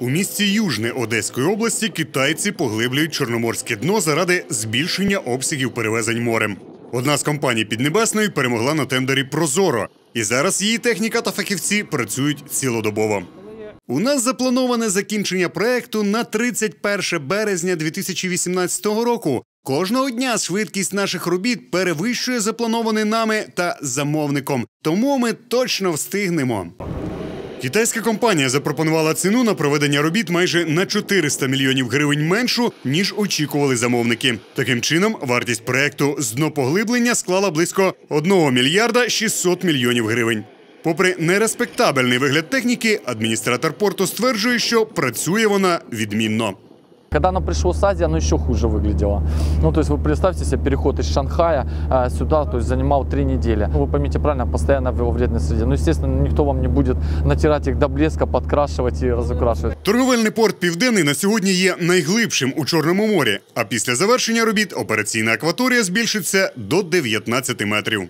У місті Южне Одеської області китайці поглиблюють чорноморське дно заради збільшення обсягів перевезень морем. Одна з компаній Піднебесної перемогла на тендері Прозоро, і зараз її техніка та фахівці працюють цілодобово. У нас заплановане закінчення проекту на 31 березня 2018 року. Кожного дня швидкість наших робіт перевищує запланований нами та замовником, тому ми точно встигнемо. Китайська компанія запропонувала ціну на проведення робіт майже на 400 мільйонів гривень меншу, ніж очікували замовники. Таким чином, вартість проекту з днопоглиблення склала близько 1 мільярда 600 мільйонів гривень. Попри нереспектабельний вигляд техніки, адміністратор порту стверджує, що працює вона відмінно. Когда оно пришло с Азии, оно еще хуже выглядело. Ну, то есть вы представьте себе переход из Шанхая э, сюда, то есть занимал три недели. Ну, вы поймите правильно, постоянно в вредной среде. Ну, естественно, никто вам не будет натирать их до блеска, подкрашивать и разукрашивать. Торговельний порт Південний на сьогодні є найглибшим у Чорному морі. А після завершення робіт операційна акваторія збільшиться до 19 метрів.